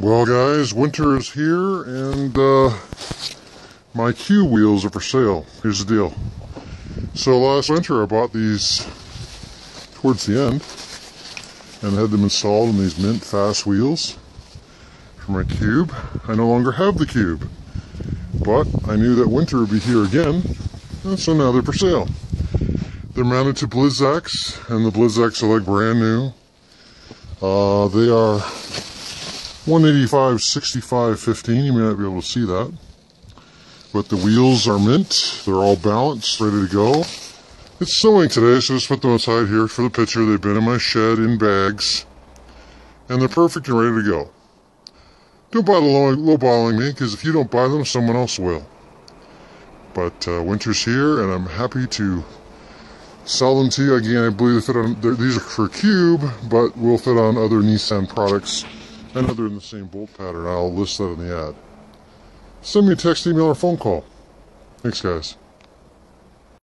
Well, guys, winter is here, and uh, my Q wheels are for sale. Here's the deal. So last winter, I bought these towards the end, and had them installed in these mint fast wheels for my cube. I no longer have the cube, but I knew that winter would be here again, and so now they're for sale. They're mounted to Blizzaks, and the Blizzaks are like brand new. Uh, they are 185, 65, 15. You may not be able to see that. But the wheels are mint. They're all balanced, ready to go. It's snowing today, so just put them outside here for the picture. They've been in my shed in bags. And they're perfect and ready to go. Don't bother low, lowballing me, because if you don't buy them, someone else will. But uh, winter's here, and I'm happy to sell them to you. Again, I believe they fit on, these are for Cube, but will fit on other Nissan products and other in the same bolt pattern. I'll list that in the ad. Send me a text, email, or phone call. Thanks, guys.